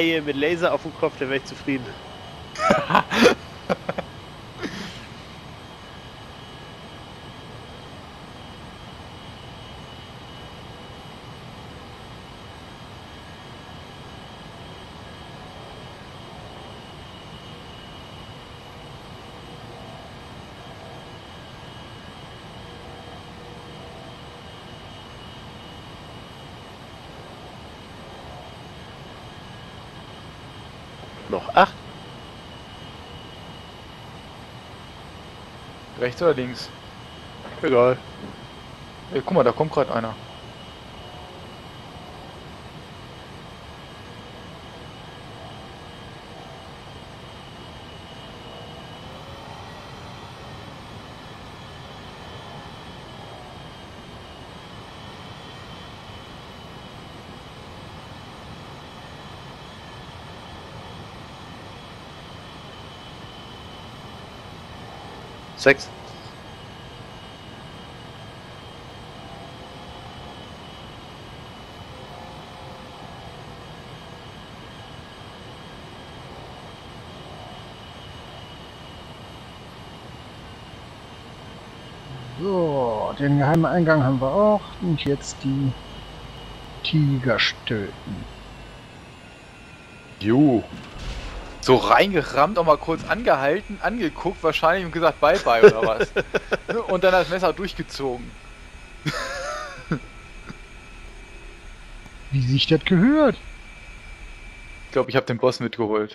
Mit Laser auf dem Kopf, dann wäre ich zufrieden. Noch acht. Rechts oder links? Egal. Ey, guck mal, da kommt gerade einer. Sechs. So, den geheimen Eingang haben wir auch. Und jetzt die Tigerstöten. Jo. So reingerammt, auch mal kurz angehalten, angeguckt wahrscheinlich und gesagt Bye bye oder was. und dann das Messer durchgezogen. Wie sich das gehört? Ich glaube, ich habe den Boss mitgeholt.